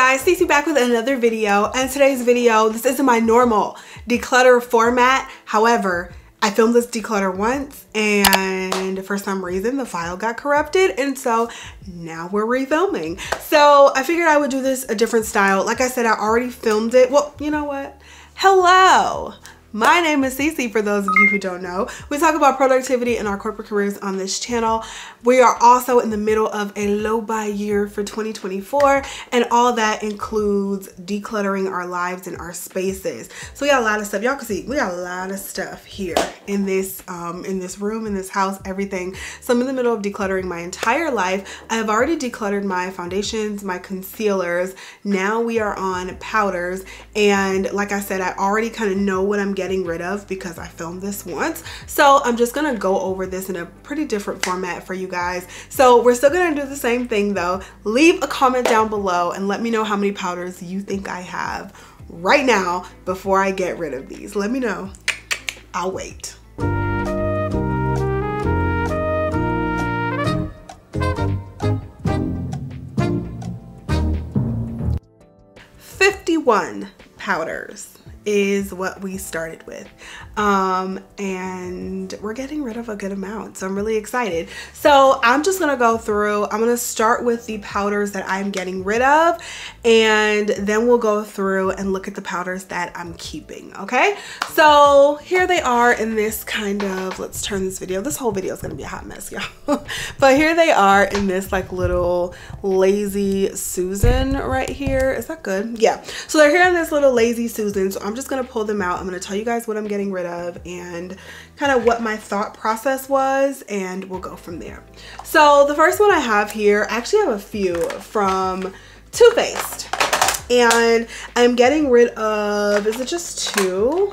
guys, Stacey back with another video and today's video, this isn't my normal declutter format. However, I filmed this declutter once and for some reason the file got corrupted and so now we're refilming. So I figured I would do this a different style. Like I said, I already filmed it. Well, you know what? Hello. My name is Cece for those of you who don't know. We talk about productivity in our corporate careers on this channel. We are also in the middle of a low buy year for 2024 and all that includes decluttering our lives and our spaces. So we got a lot of stuff. Y'all can see we got a lot of stuff here in this um, in this room, in this house, everything. So I'm in the middle of decluttering my entire life. I have already decluttered my foundations, my concealers. Now we are on powders and like I said, I already kind of know what I'm getting rid of because I filmed this once. So I'm just gonna go over this in a pretty different format for you guys. So we're still gonna do the same thing though. Leave a comment down below and let me know how many powders you think I have right now before I get rid of these. Let me know. I'll wait. Fifty-one powders is what we started with. Um, and we're getting rid of a good amount so I'm really excited. So I'm just gonna go through I'm gonna start with the powders that I'm getting rid of and then we'll go through and look at the powders that I'm keeping okay? So here they are in this kind of let's turn this video this whole video is gonna be a hot mess y'all. But here they are in this like little lazy Susan right here. Is that good? Yeah. So they're here in this little lazy Susan so I'm just going to pull them out. I'm to tell you guys what I'm getting rid of and kind of what my thought process was and we'll go from there. So the first one I have here, I actually have a few from Too Faced and I'm getting rid of, is it just two?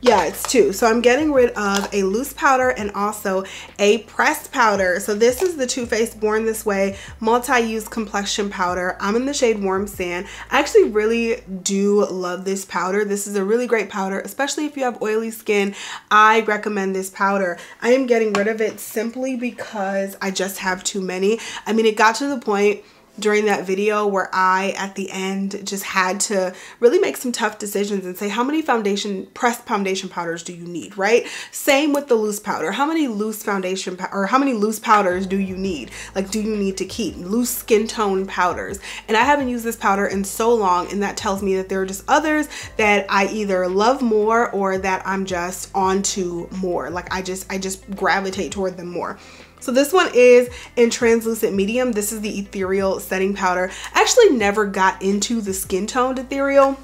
Yeah it's two. So i'm getting rid of a loose powder and also a pressed powder. So this is the Too Faced born this way multi-use complexion powder. I'm in the shade warm sand. I actually really do love this powder. This is a really great powder especially if you have oily skin. I recommend this powder. I am getting rid of it simply because i just have too many. I mean it got to the point during that video where I at the end just had to really make some tough decisions and say how many foundation pressed foundation powders do you need right? Same with the loose powder. How many loose foundation or how many loose powders do you need? Like do you need to keep loose skin tone powders? And I haven't used this powder in so long and that tells me that there are just others that I either love more or that I'm just onto more. Like I just I just gravitate toward them more so this one is in translucent medium. This is the ethereal setting powder. I actually never got into the skin toned ethereal.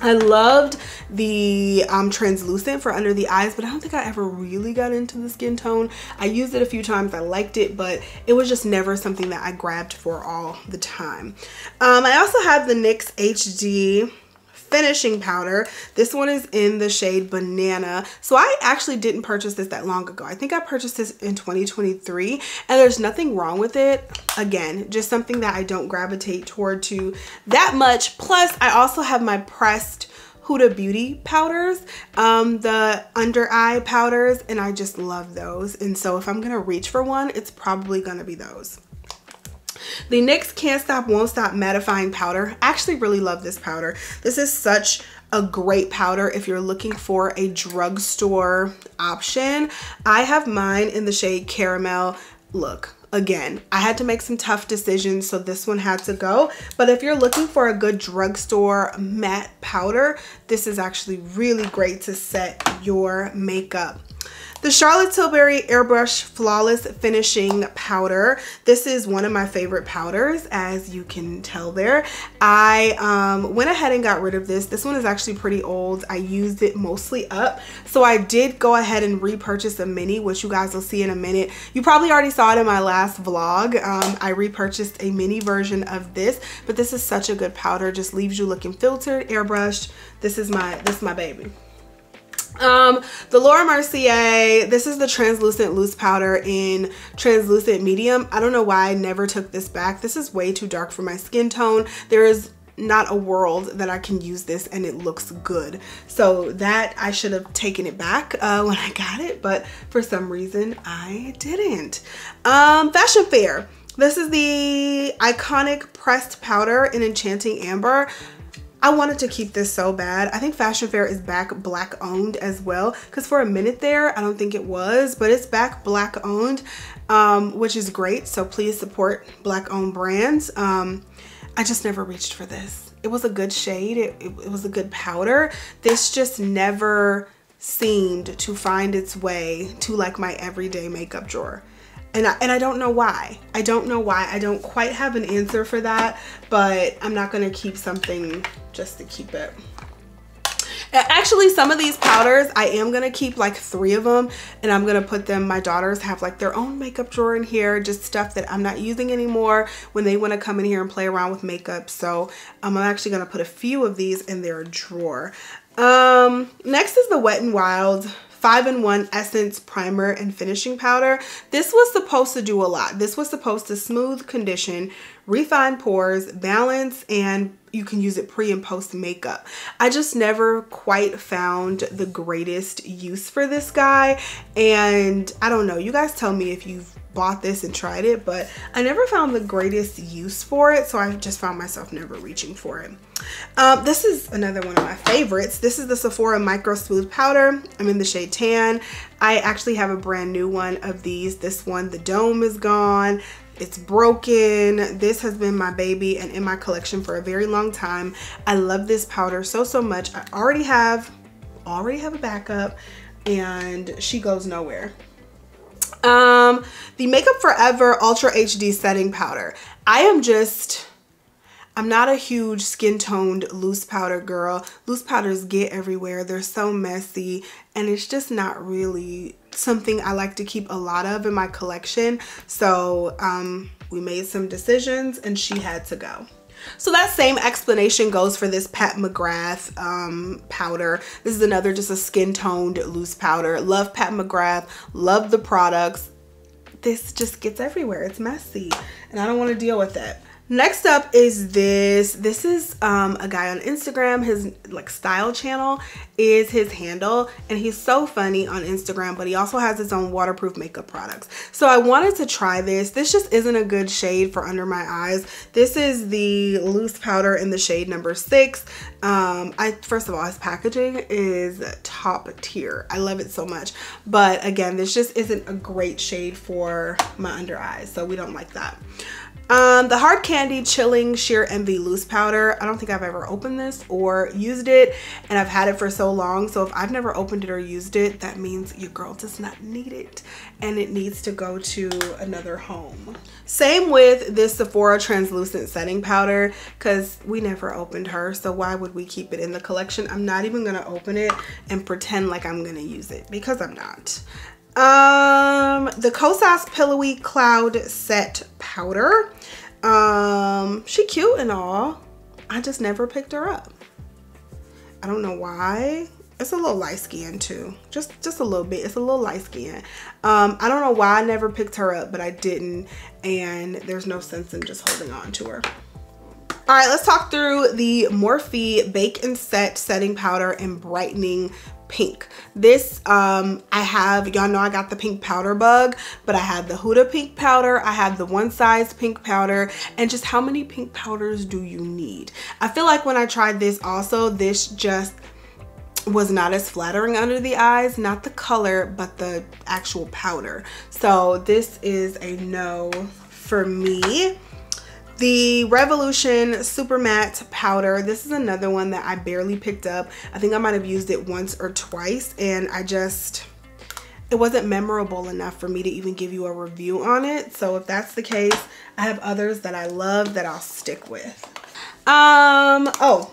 I loved the um, translucent for under the eyes, but I don't think I ever really got into the skin tone. I used it a few times, I liked it, but it was just never something that I grabbed for all the time. Um, I also have the NYX HD finishing powder. This one is in the shade Banana. So I actually didn't purchase this that long ago. I think I purchased this in 2023 and there's nothing wrong with it. Again, just something that I don't gravitate toward to that much. Plus, I also have my pressed Huda Beauty powders, um, the under eye powders, and I just love those. And so if I'm gonna reach for one, it's probably gonna be those. The NYX Can't Stop Won't Stop Mattifying Powder. I actually really love this powder. This is such a great powder if you're looking for a drugstore option. I have mine in the shade Caramel. Look, again i had to make some tough decisions so this one had to go but if you're looking for a good drugstore matte powder this is actually really great to set your makeup the Charlotte Tilbury Airbrush Flawless Finishing Powder. This is one of my favorite powders, as you can tell there. I um, went ahead and got rid of this. This one is actually pretty old. I used it mostly up. So I did go ahead and repurchase a mini, which you guys will see in a minute. You probably already saw it in my last vlog. Um, I repurchased a mini version of this, but this is such a good powder. Just leaves you looking filtered, airbrushed. This is my, this is my baby. Um, the Laura Mercier, this is the translucent loose powder in translucent medium. I don't know why I never took this back. This is way too dark for my skin tone. There is not a world that I can use this and it looks good. So that I should have taken it back uh, when I got it, but for some reason I didn't. Um, Fashion Fair. this is the iconic pressed powder in enchanting amber I wanted to keep this so bad. I think Fashion Fair is back black owned as well because for a minute there, I don't think it was, but it's back black owned, um, which is great. So please support black owned brands. Um, I just never reached for this. It was a good shade. It, it, it was a good powder. This just never seemed to find its way to like my everyday makeup drawer and I, and I don't know why. I don't know why. I don't quite have an answer for that, but I'm not gonna keep something just to keep it. Actually, some of these powders, I am gonna keep like three of them and I'm gonna put them, my daughters have like their own makeup drawer in here, just stuff that I'm not using anymore when they wanna come in here and play around with makeup. So um, I'm actually gonna put a few of these in their drawer. Um, next is the Wet n Wild 5-in-1 Essence Primer and Finishing Powder. This was supposed to do a lot. This was supposed to smooth, condition, refine pores, balance, and you can use it pre and post makeup. I just never quite found the greatest use for this guy. And I don't know, you guys tell me if you've bought this and tried it, but I never found the greatest use for it. So I just found myself never reaching for it. Um, this is another one of my favorites. This is the Sephora Micro Smooth Powder. I'm in the shade Tan. I actually have a brand new one of these. This one, the dome is gone. It's broken. This has been my baby and in my collection for a very long time. I love this powder so, so much. I already have, already have a backup and she goes nowhere. Um, the Makeup Forever Ultra HD Setting Powder. I am just I'm not a huge skin toned loose powder girl. Loose powders get everywhere. They're so messy and it's just not really something I like to keep a lot of in my collection. So um, we made some decisions and she had to go. So that same explanation goes for this Pat McGrath um, powder. This is another just a skin toned loose powder. Love Pat McGrath, love the products. This just gets everywhere. It's messy and I don't want to deal with it. Next up is this. This is um, a guy on Instagram. His like style channel is his handle and he's so funny on Instagram, but he also has his own waterproof makeup products. So I wanted to try this. This just isn't a good shade for under my eyes. This is the loose powder in the shade number six. Um, I First of all, his packaging is top tier. I love it so much. But again, this just isn't a great shade for my under eyes. So we don't like that. Um, the Hard Candy Chilling Sheer Envy Loose Powder. I don't think I've ever opened this or used it and I've had it for so long. So if I've never opened it or used it, that means your girl does not need it and it needs to go to another home. Same with this Sephora Translucent Setting Powder because we never opened her. So why would we keep it in the collection? I'm not even going to open it and pretend like I'm going to use it because I'm not. Um, the Kosas Pillowy Cloud Set Powder. Um, she cute and all. I just never picked her up. I don't know why. It's a little light skin too. Just just a little bit. It's a little light skin. Um, I don't know why I never picked her up, but I didn't. And there's no sense in just holding on to her. All right, let's talk through the Morphe Bake and Set Setting Powder and Brightening pink. This, um, I have, y'all know I got the pink powder bug, but I had the Huda pink powder, I had the one size pink powder, and just how many pink powders do you need? I feel like when I tried this also, this just was not as flattering under the eyes, not the color, but the actual powder. So this is a no for me. The Revolution Super Matte Powder. This is another one that I barely picked up. I think I might have used it once or twice and I just, it wasn't memorable enough for me to even give you a review on it. So if that's the case, I have others that I love that I'll stick with. Um, oh,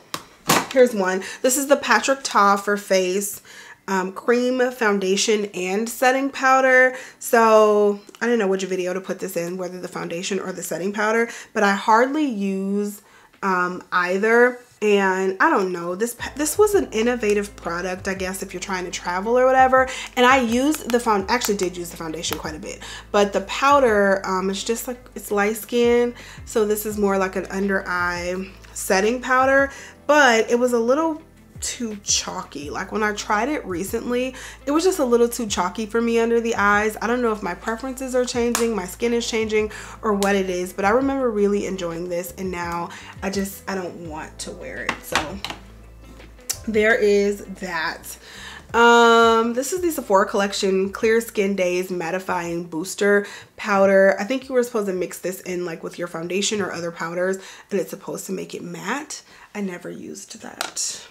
here's one. This is the Patrick Ta for Face um, cream foundation and setting powder. So I don't know which video to put this in, whether the foundation or the setting powder, but I hardly use um, either. And I don't know, this this was an innovative product, I guess, if you're trying to travel or whatever. And I used the found actually did use the foundation quite a bit, but the powder, um, it's just like it's light skin. So this is more like an under eye setting powder, but it was a little too chalky. Like when I tried it recently, it was just a little too chalky for me under the eyes. I don't know if my preferences are changing, my skin is changing, or what it is, but I remember really enjoying this and now I just, I don't want to wear it. So there is that. Um, this is the Sephora Collection Clear Skin Days Mattifying Booster Powder. I think you were supposed to mix this in like with your foundation or other powders and it's supposed to make it matte. I never used that.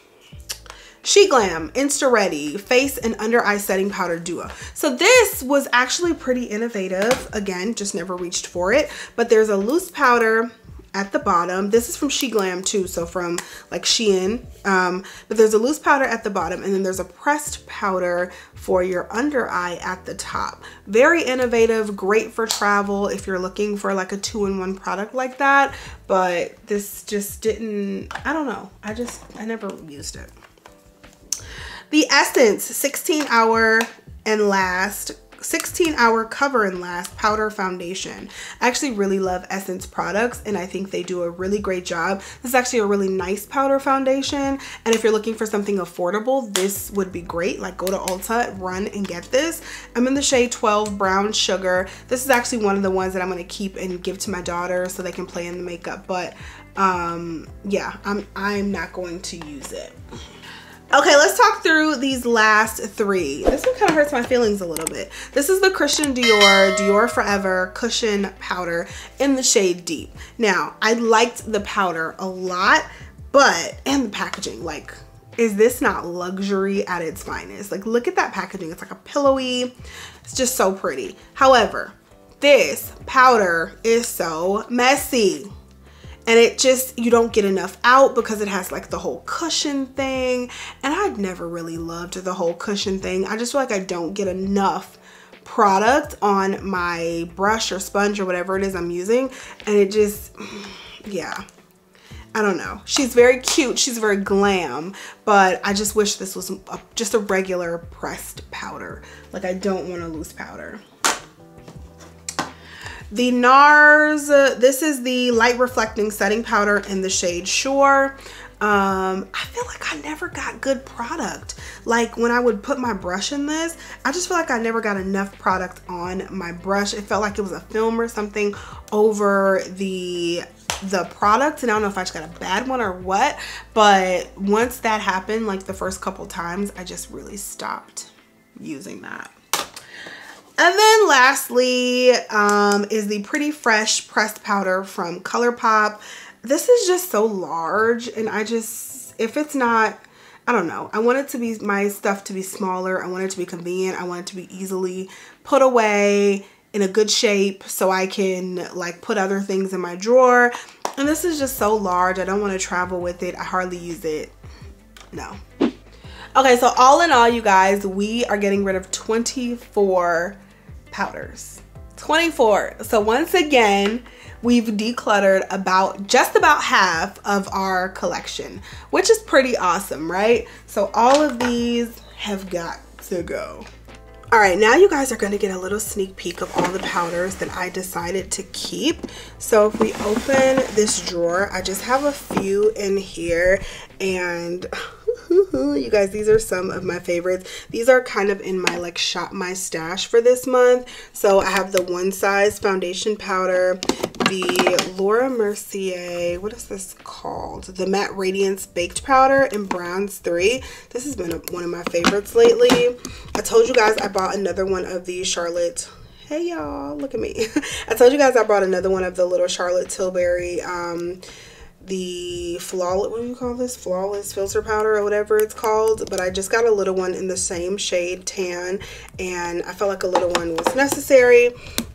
SheGlam Insta Ready Face and Under Eye Setting Powder Duo. So this was actually pretty innovative. Again, just never reached for it. But there's a loose powder at the bottom. This is from She Glam too, so from like Shein. Um, but there's a loose powder at the bottom and then there's a pressed powder for your under eye at the top. Very innovative, great for travel if you're looking for like a two-in-one product like that. But this just didn't, I don't know. I just, I never used it. The Essence 16 Hour and Last 16 hour cover and last powder foundation. I actually really love Essence products and I think they do a really great job. This is actually a really nice powder foundation and if you're looking for something affordable, this would be great. Like go to Ulta, run and get this. I'm in the shade 12 Brown Sugar. This is actually one of the ones that I'm gonna keep and give to my daughter so they can play in the makeup. But um, yeah, I'm, I'm not going to use it. Okay, let's talk through these last three. This one kind of hurts my feelings a little bit. This is the Christian Dior Dior Forever Cushion Powder in the shade Deep. Now, I liked the powder a lot, but, and the packaging, like, is this not luxury at its finest? Like, look at that packaging. It's like a pillowy, it's just so pretty. However, this powder is so messy and it just you don't get enough out because it has like the whole cushion thing and I've never really loved the whole cushion thing I just feel like I don't get enough product on my brush or sponge or whatever it is I'm using and it just yeah I don't know. She's very cute. She's very glam, but I just wish this was a, just a regular pressed powder. Like I don't want a loose powder. The NARS, uh, this is the light reflecting setting powder in the shade Shore. Um, I feel like I never got good product. Like when I would put my brush in this, I just feel like I never got enough product on my brush. It felt like it was a film or something over the the product and I don't know if I just got a bad one or what but once that happened like the first couple times I just really stopped using that and then lastly um, is the Pretty Fresh pressed powder from ColourPop. This is just so large and I just, if it's not, I don't know. I want it to be, my stuff to be smaller. I want it to be convenient. I want it to be easily put away in a good shape so I can like put other things in my drawer. And this is just so large. I don't want to travel with it. I hardly use it. No. Okay, so all in all, you guys, we are getting rid of 24 powders. 24. So once again, we've decluttered about just about half of our collection, which is pretty awesome, right? So all of these have got to go. All right, now you guys are gonna get a little sneak peek of all the powders that I decided to keep. So if we open this drawer, I just have a few in here and you guys these are some of my favorites. These are kind of in my like shop my stash for this month. So i have the one size foundation powder the laura mercier what is this called? The matte radiance baked powder in browns 3 this has been one of my favorites lately. I told you guys i bought another one of these charlotte hey y'all look at me. I told you guys i bought another one of the little charlotte tilbury um the flawless what do you call this flawless filter powder or whatever it's called but I just got a little one in the same shade tan and I felt like a little one was necessary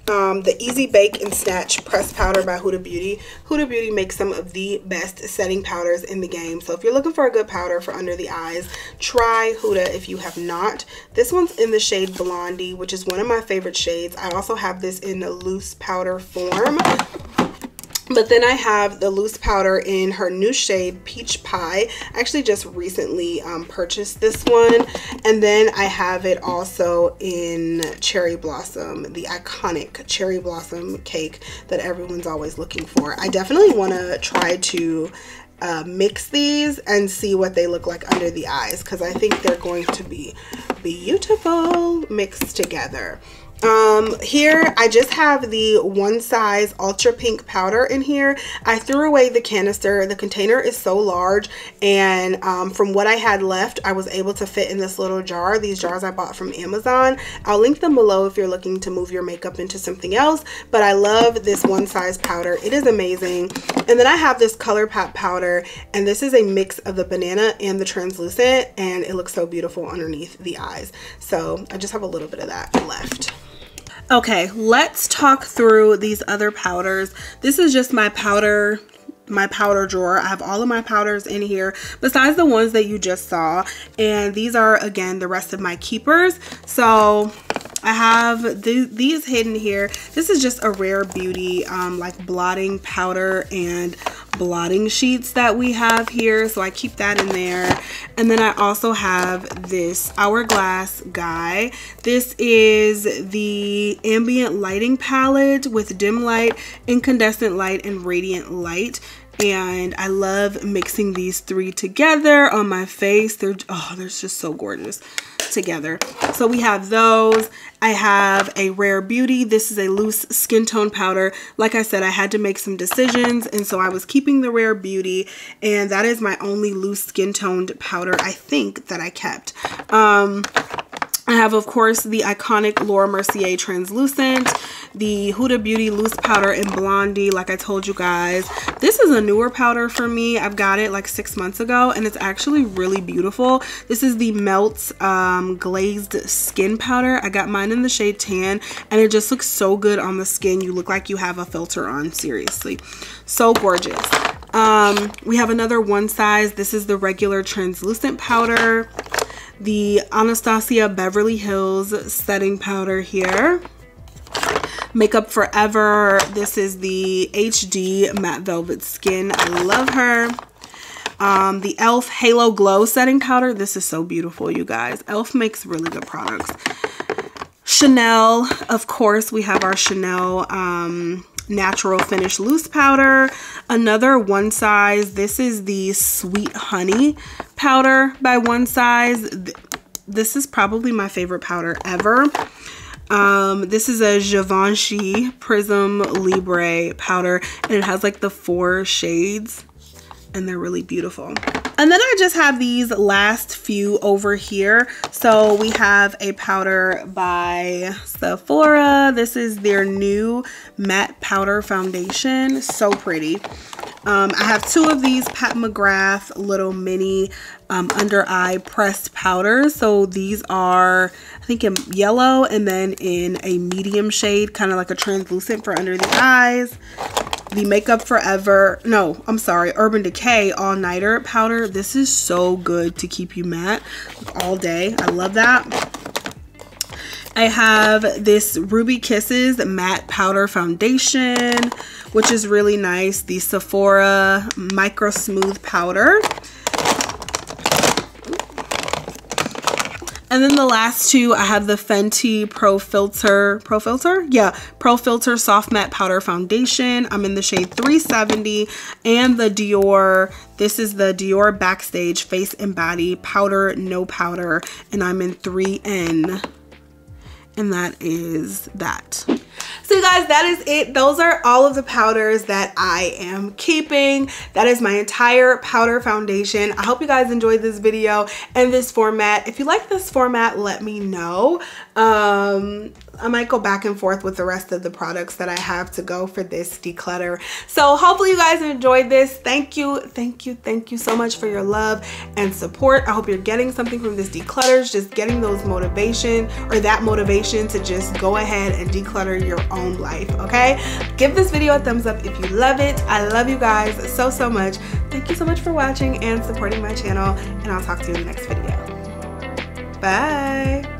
um, the Easy Bake and Snatch Press Powder by Huda Beauty. Huda Beauty makes some of the best setting powders in the game. So if you're looking for a good powder for under the eyes, try Huda if you have not. This one's in the shade Blondie, which is one of my favorite shades. I also have this in a loose powder form. But then I have the loose powder in her new shade Peach Pie. I actually just recently um, purchased this one. And then I have it also in Cherry Blossom, the iconic Cherry Blossom cake that everyone's always looking for. I definitely want to try to uh, mix these and see what they look like under the eyes because I think they're going to be beautiful mixed together. Um, here I just have the one size ultra pink powder in here. I threw away the canister. The container is so large and um, from what I had left, I was able to fit in this little jar. These jars I bought from Amazon. I'll link them below if you're looking to move your makeup into something else, but I love this one size powder. It is amazing. And then I have this ColourPop powder and this is a mix of the banana and the translucent and it looks so beautiful underneath the eyes. So I just have a little bit of that left. Okay, let's talk through these other powders. This is just my powder my powder drawer. I have all of my powders in here besides the ones that you just saw. And these are, again, the rest of my keepers. So I have th these hidden here. This is just a Rare Beauty um, like blotting powder and blotting sheets that we have here. So I keep that in there. And then I also have this Hourglass Guy. This is the ambient lighting palette with dim light, incandescent light, and radiant light and I love mixing these three together on my face. They're, oh, they're just so gorgeous together. So we have those. I have a Rare Beauty. This is a loose skin tone powder. Like I said, I had to make some decisions, and so I was keeping the Rare Beauty, and that is my only loose skin toned powder, I think, that I kept. Um, I have, of course, the iconic Laura Mercier Translucent, the Huda Beauty Loose Powder in Blondie, like I told you guys. This is a newer powder for me. I've got it like six months ago, and it's actually really beautiful. This is the Melt um, Glazed Skin Powder. I got mine in the shade Tan, and it just looks so good on the skin. You look like you have a filter on, seriously. So gorgeous. Um, we have another one size. This is the regular translucent powder the Anastasia Beverly Hills setting powder here. Makeup Forever. This is the HD Matte Velvet Skin. I love her. Um, the e.l.f. Halo Glow setting powder. This is so beautiful, you guys. e.l.f. makes really good products. Chanel, of course, we have our Chanel um, natural finish loose powder another one size this is the sweet honey powder by one size this is probably my favorite powder ever um, this is a Givenchy Prisme Libre powder and it has like the four shades and they're really beautiful. And then I just have these last few over here. So we have a powder by Sephora. This is their new matte powder foundation. So pretty. Um, I have two of these Pat McGrath little mini um, under eye pressed powders. So these are, I think in yellow and then in a medium shade, kind of like a translucent for under the eyes the Makeup Forever, no, I'm sorry, Urban Decay All Nighter Powder. This is so good to keep you matte all day. I love that. I have this Ruby Kisses Matte Powder Foundation, which is really nice. The Sephora Micro Smooth Powder. And then the last two, I have the Fenty Pro Filt'r, Pro Filt'r? Yeah, Pro Filt'r Soft Matte Powder Foundation. I'm in the shade 370 and the Dior, this is the Dior Backstage Face and Body Powder No Powder and I'm in 3N and that is that. So you guys, that is it. Those are all of the powders that I am keeping. That is my entire powder foundation. I hope you guys enjoyed this video and this format. If you like this format, let me know. Um, I might go back and forth with the rest of the products that I have to go for this declutter. So hopefully you guys enjoyed this. Thank you, thank you, thank you so much for your love and support. I hope you're getting something from this declutter, just getting those motivation or that motivation to just go ahead and declutter your own life, okay? Give this video a thumbs up if you love it. I love you guys so, so much. Thank you so much for watching and supporting my channel and I'll talk to you in the next video. Bye.